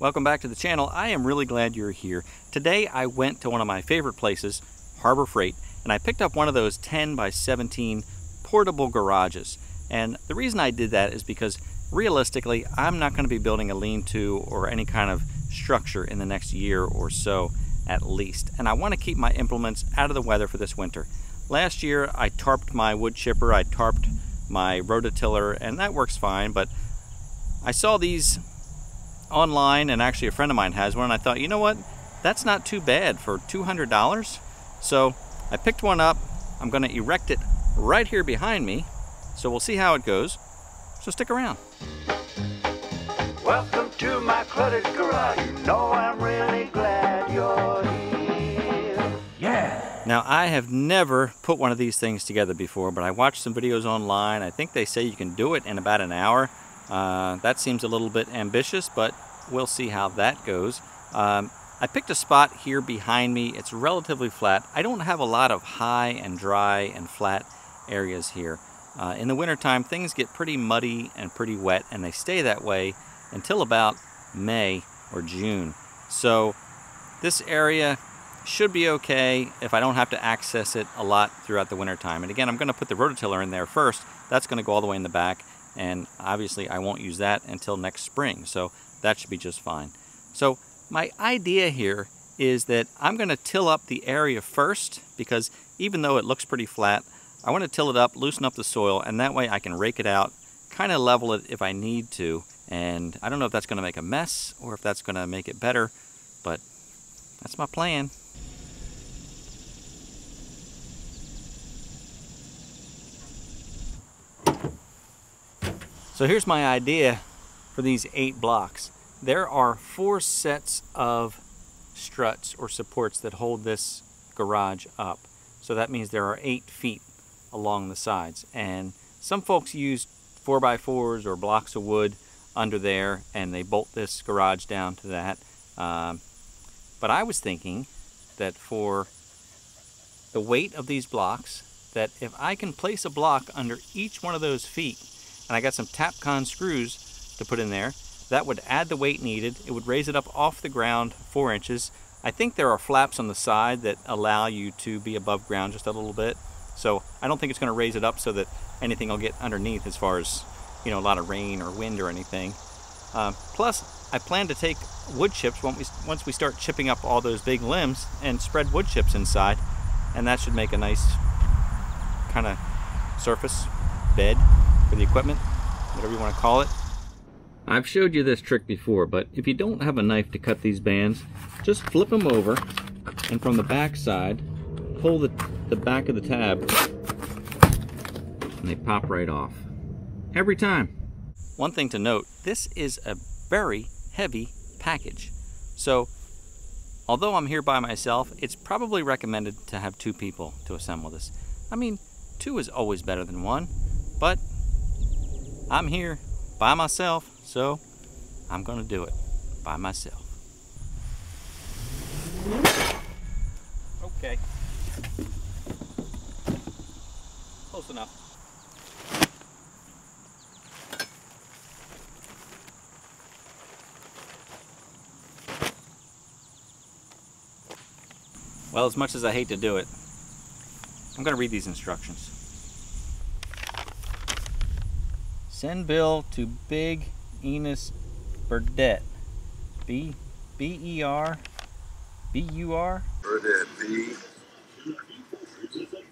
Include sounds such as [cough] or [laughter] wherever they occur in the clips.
Welcome back to the channel. I am really glad you're here. Today I went to one of my favorite places, Harbor Freight, and I picked up one of those 10 by 17 portable garages. And the reason I did that is because realistically, I'm not going to be building a lean-to or any kind of structure in the next year or so at least. And I want to keep my implements out of the weather for this winter. Last year I tarped my wood chipper, I tarped my rototiller, and that works fine, but I saw these online, and actually a friend of mine has one, and I thought, you know what? That's not too bad for $200. So I picked one up. I'm going to erect it right here behind me. So we'll see how it goes. So stick around. Welcome to my cluttered garage. You know I'm really glad you're here. Yeah. Now I have never put one of these things together before, but I watched some videos online. I think they say you can do it in about an hour. Uh, that seems a little bit ambitious, but we'll see how that goes. Um, I picked a spot here behind me. It's relatively flat. I don't have a lot of high and dry and flat areas here. Uh, in the wintertime, things get pretty muddy and pretty wet, and they stay that way until about May or June. So this area should be okay if I don't have to access it a lot throughout the wintertime. And again, I'm going to put the rototiller in there first. That's going to go all the way in the back and obviously I won't use that until next spring so that should be just fine. So my idea here is that I'm going to till up the area first because even though it looks pretty flat I want to till it up, loosen up the soil and that way I can rake it out, kind of level it if I need to and I don't know if that's going to make a mess or if that's going to make it better but that's my plan. So here's my idea for these eight blocks. There are four sets of struts or supports that hold this garage up. So that means there are eight feet along the sides. And some folks use 4x4s or blocks of wood under there and they bolt this garage down to that. Um, but I was thinking that for the weight of these blocks, that if I can place a block under each one of those feet, and I got some Tapcon screws to put in there. That would add the weight needed. It would raise it up off the ground four inches. I think there are flaps on the side that allow you to be above ground just a little bit. So I don't think it's going to raise it up so that anything will get underneath as far as, you know, a lot of rain or wind or anything. Uh, plus, I plan to take wood chips we, once we start chipping up all those big limbs and spread wood chips inside. And that should make a nice kind of surface bed for the equipment, whatever you want to call it. I've showed you this trick before, but if you don't have a knife to cut these bands, just flip them over and from the back side, pull the, the back of the tab and they pop right off. Every time. One thing to note, this is a very heavy package. So although I'm here by myself, it's probably recommended to have two people to assemble this. I mean, two is always better than one, but I'm here by myself, so I'm going to do it by myself. Okay. Close enough. Well, as much as I hate to do it, I'm going to read these instructions. Send bill to Big Enos Burdette. B B E R B U R. Burdette. B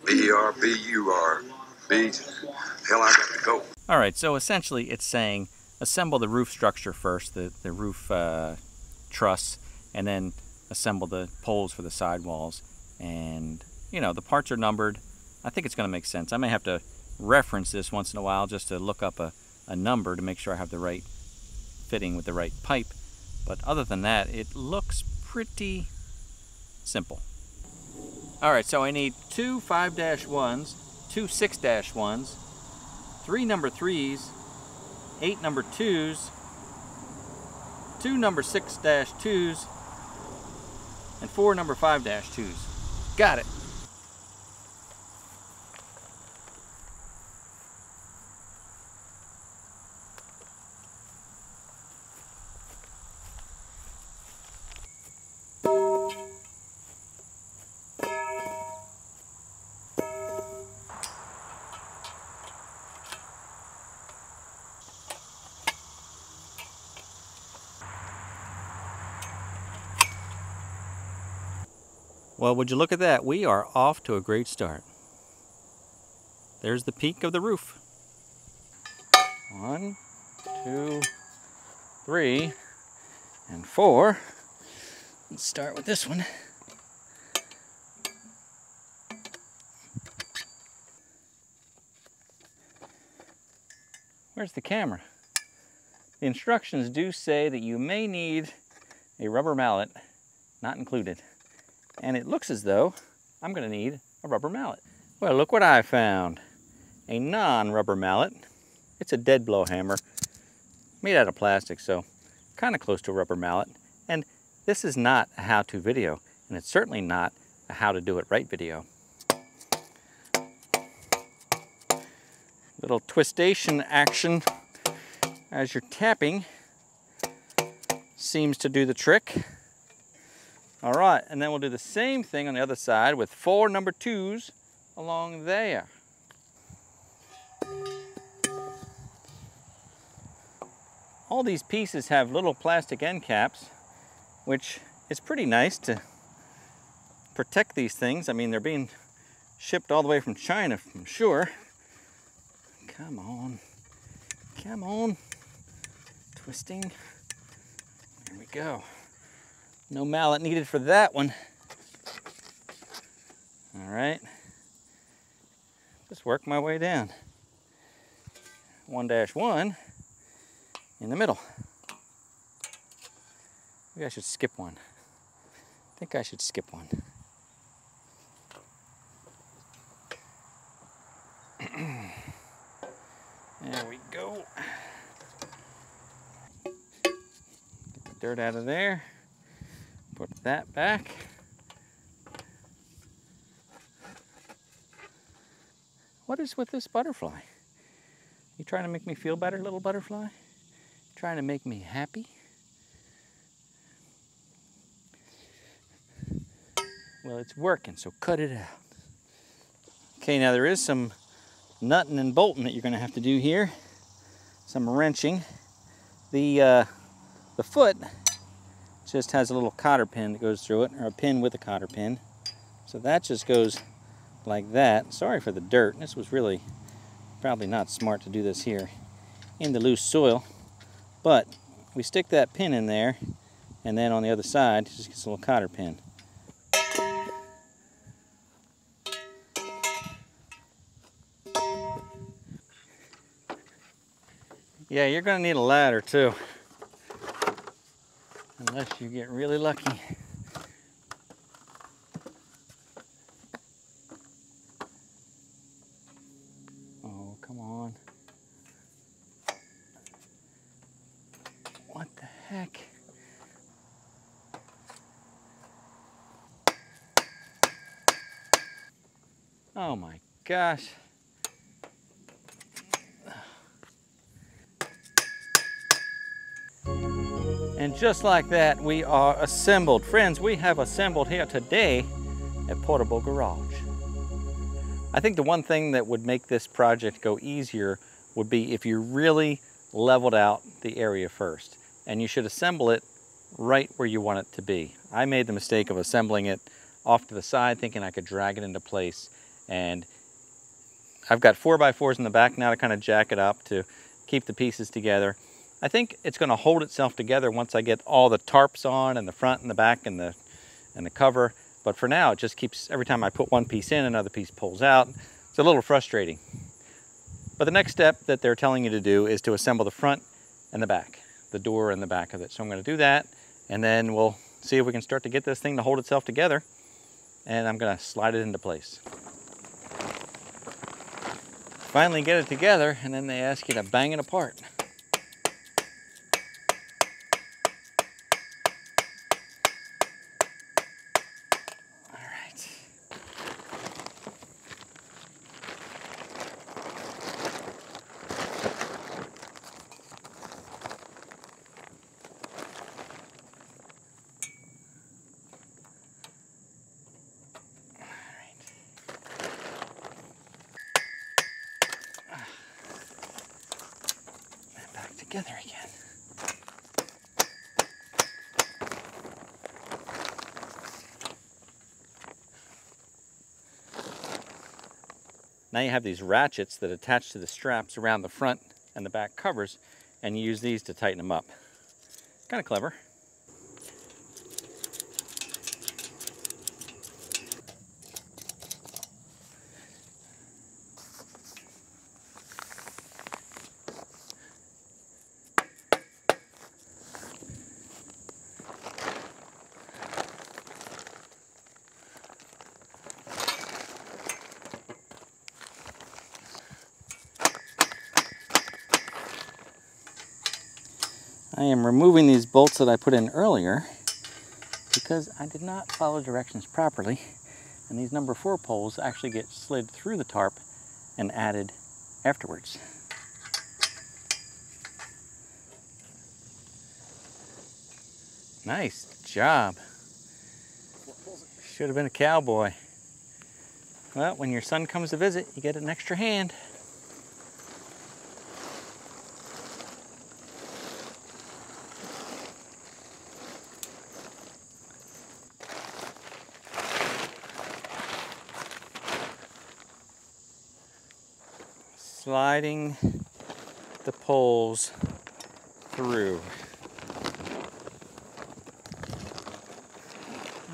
B E R B U R. B. Hell, I got to go. All right. So essentially, it's saying assemble the roof structure first, the the roof uh, truss, and then assemble the poles for the sidewalls. And you know the parts are numbered. I think it's going to make sense. I may have to reference this once in a while just to look up a, a number to make sure I have the right fitting with the right pipe. But other than that, it looks pretty simple. All right, so I need two 5-1s, two 6-1s, three number 3s, eight number 2s, two number 6-2s, and four number 5-2s. Got it. Well, would you look at that? We are off to a great start. There's the peak of the roof. One, two, three, and four. Let's start with this one. Where's the camera? The instructions do say that you may need a rubber mallet, not included. And it looks as though I'm gonna need a rubber mallet. Well, look what I found. A non-rubber mallet. It's a dead blow hammer, made out of plastic, so kind of close to a rubber mallet. And this is not a how-to video, and it's certainly not a how to do it right video. Little twistation action as you're tapping seems to do the trick. All right, and then we'll do the same thing on the other side with four number twos along there. All these pieces have little plastic end caps, which is pretty nice to protect these things. I mean, they're being shipped all the way from China, I'm sure. Come on, come on. Twisting. There we go. No mallet needed for that one. All right. Just work my way down. One dash one in the middle. Maybe I should skip one. I think I should skip one. [clears throat] there we go. Get the dirt out of there. Put that back. What is with this butterfly? You trying to make me feel better, little butterfly? Trying to make me happy? Well, it's working, so cut it out. Okay, now there is some nutting and bolting that you're going to have to do here. Some wrenching. The, uh, the foot just has a little cotter pin that goes through it, or a pin with a cotter pin. So that just goes like that. Sorry for the dirt. This was really probably not smart to do this here in the loose soil. But we stick that pin in there, and then on the other side, just gets a little cotter pin. Yeah, you're going to need a ladder too. Unless you get really lucky. Oh, come on. What the heck? Oh my gosh. Just like that, we are assembled. Friends, we have assembled here today at Portable Garage. I think the one thing that would make this project go easier would be if you really leveled out the area first. And you should assemble it right where you want it to be. I made the mistake of assembling it off to the side thinking I could drag it into place. And I've got four by fours in the back now to kind of jack it up to keep the pieces together. I think it's going to hold itself together once I get all the tarps on and the front and the back and the and the cover. But for now, it just keeps, every time I put one piece in, another piece pulls out. It's a little frustrating. But the next step that they're telling you to do is to assemble the front and the back, the door and the back of it. So I'm going to do that, and then we'll see if we can start to get this thing to hold itself together. And I'm going to slide it into place. Finally get it together, and then they ask you to bang it apart. together again. Now you have these ratchets that attach to the straps around the front and the back covers, and you use these to tighten them up. Kind of clever. Am removing these bolts that I put in earlier because I did not follow directions properly and these number four poles actually get slid through the tarp and added afterwards. Nice job. Should have been a cowboy. Well, when your son comes to visit, you get an extra hand. Sliding the poles through.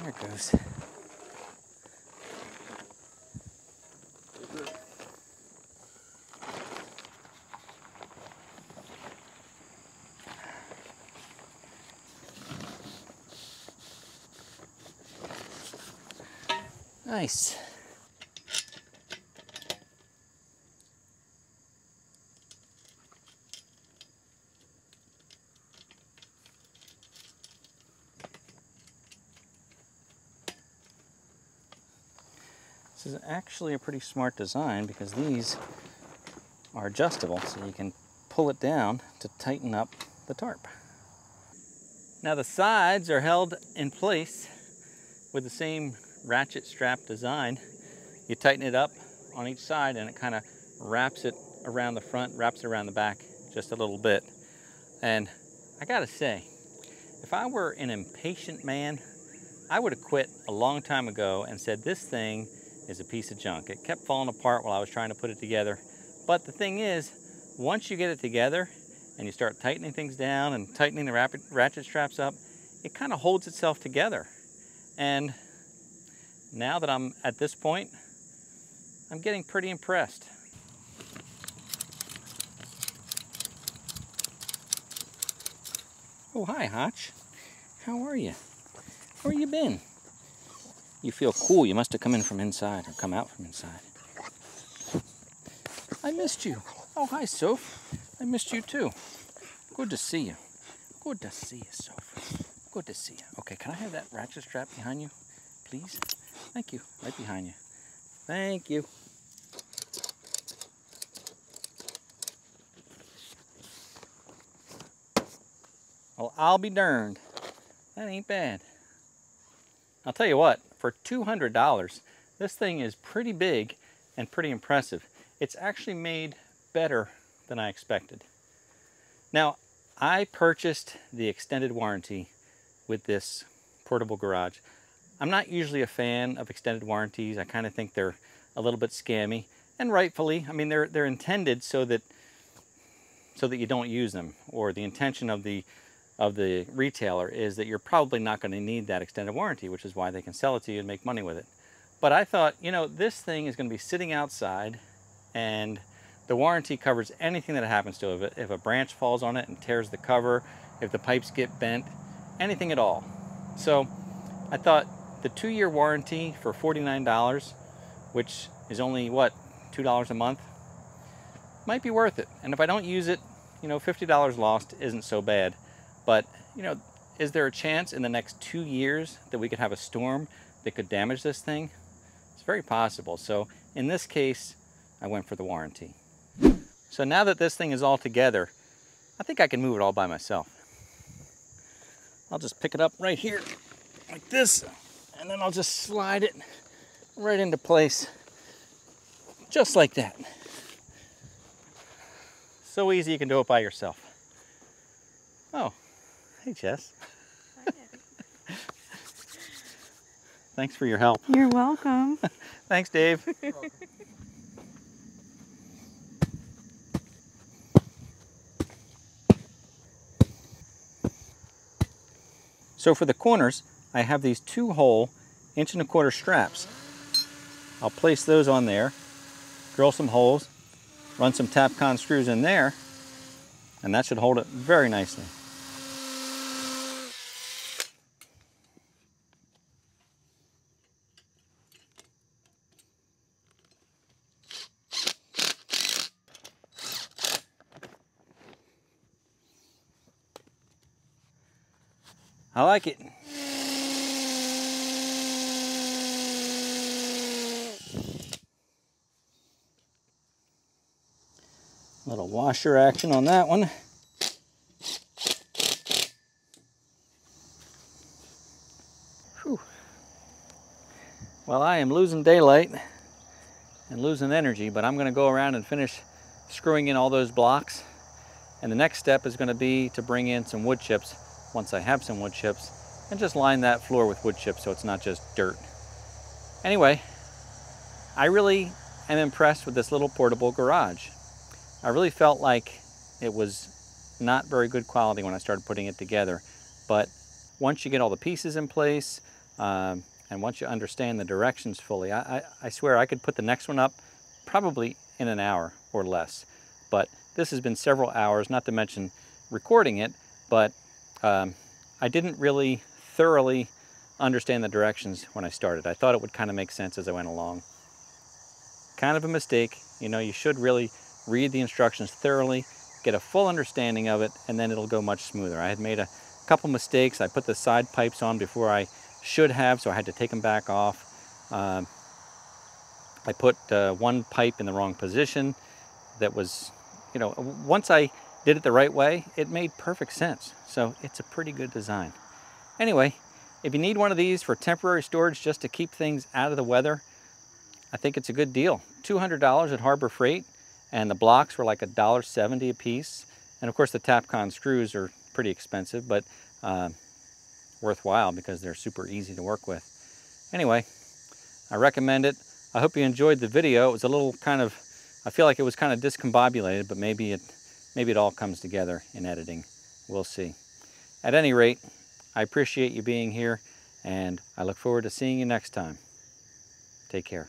There it goes. Nice. Is actually a pretty smart design because these are adjustable so you can pull it down to tighten up the tarp. Now the sides are held in place with the same ratchet strap design. You tighten it up on each side and it kind of wraps it around the front, wraps it around the back just a little bit. And I gotta say, if I were an impatient man, I would have quit a long time ago and said this thing is a piece of junk. It kept falling apart while I was trying to put it together. But the thing is, once you get it together and you start tightening things down and tightening the rapid, ratchet straps up, it kind of holds itself together. And now that I'm at this point, I'm getting pretty impressed. Oh, hi, Hotch. How are you? Where you been? You feel cool. You must have come in from inside or come out from inside. I missed you. Oh, hi, Soph. I missed you too. Good to see you. Good to see you, Soph. Good to see you. Okay, can I have that ratchet strap behind you, please? Thank you. Right behind you. Thank you. Well, I'll be darned. That ain't bad. I'll tell you what, for $200, this thing is pretty big and pretty impressive. It's actually made better than I expected. Now, I purchased the extended warranty with this portable garage. I'm not usually a fan of extended warranties. I kind of think they're a little bit scammy, and rightfully. I mean, they're they're intended so that so that you don't use them, or the intention of the of the retailer is that you're probably not going to need that extended warranty, which is why they can sell it to you and make money with it. But I thought, you know, this thing is going to be sitting outside and the warranty covers anything that happens to it. If a branch falls on it and tears the cover, if the pipes get bent, anything at all. So I thought the two year warranty for $49, which is only what, $2 a month, might be worth it. And if I don't use it, you know, $50 lost isn't so bad. But, you know, is there a chance in the next two years that we could have a storm that could damage this thing? It's very possible. So in this case, I went for the warranty. So now that this thing is all together, I think I can move it all by myself. I'll just pick it up right here like this, and then I'll just slide it right into place, just like that. So easy you can do it by yourself. Oh, Hey, Jess. Hi, Thanks for your help. You're welcome. [laughs] Thanks, Dave. [laughs] Welcome. So for the corners, I have these two hole inch and a quarter straps. I'll place those on there, drill some holes, run some Tapcon screws in there, and that should hold it very nicely. I like it. Little washer action on that one. Whew. Well, I am losing daylight and losing energy, but I'm going to go around and finish screwing in all those blocks. And the next step is going to be to bring in some wood chips once I have some wood chips and just line that floor with wood chips so it's not just dirt. Anyway, I really am impressed with this little portable garage. I really felt like it was not very good quality when I started putting it together, but once you get all the pieces in place um, and once you understand the directions fully, I, I, I swear I could put the next one up probably in an hour or less. But this has been several hours, not to mention recording it, but um, I didn't really thoroughly understand the directions when I started. I thought it would kind of make sense as I went along. Kind of a mistake. You know, you should really read the instructions thoroughly, get a full understanding of it, and then it'll go much smoother. I had made a couple mistakes. I put the side pipes on before I should have, so I had to take them back off. Uh, I put uh, one pipe in the wrong position that was, you know, once I did it the right way, it made perfect sense. So it's a pretty good design. Anyway, if you need one of these for temporary storage just to keep things out of the weather, I think it's a good deal. $200 at Harbor Freight, and the blocks were like $1.70 a piece. And of course the Tapcon screws are pretty expensive, but uh, worthwhile because they're super easy to work with. Anyway, I recommend it. I hope you enjoyed the video. It was a little kind of, I feel like it was kind of discombobulated, but maybe it, maybe it all comes together in editing. We'll see. At any rate, I appreciate you being here, and I look forward to seeing you next time. Take care.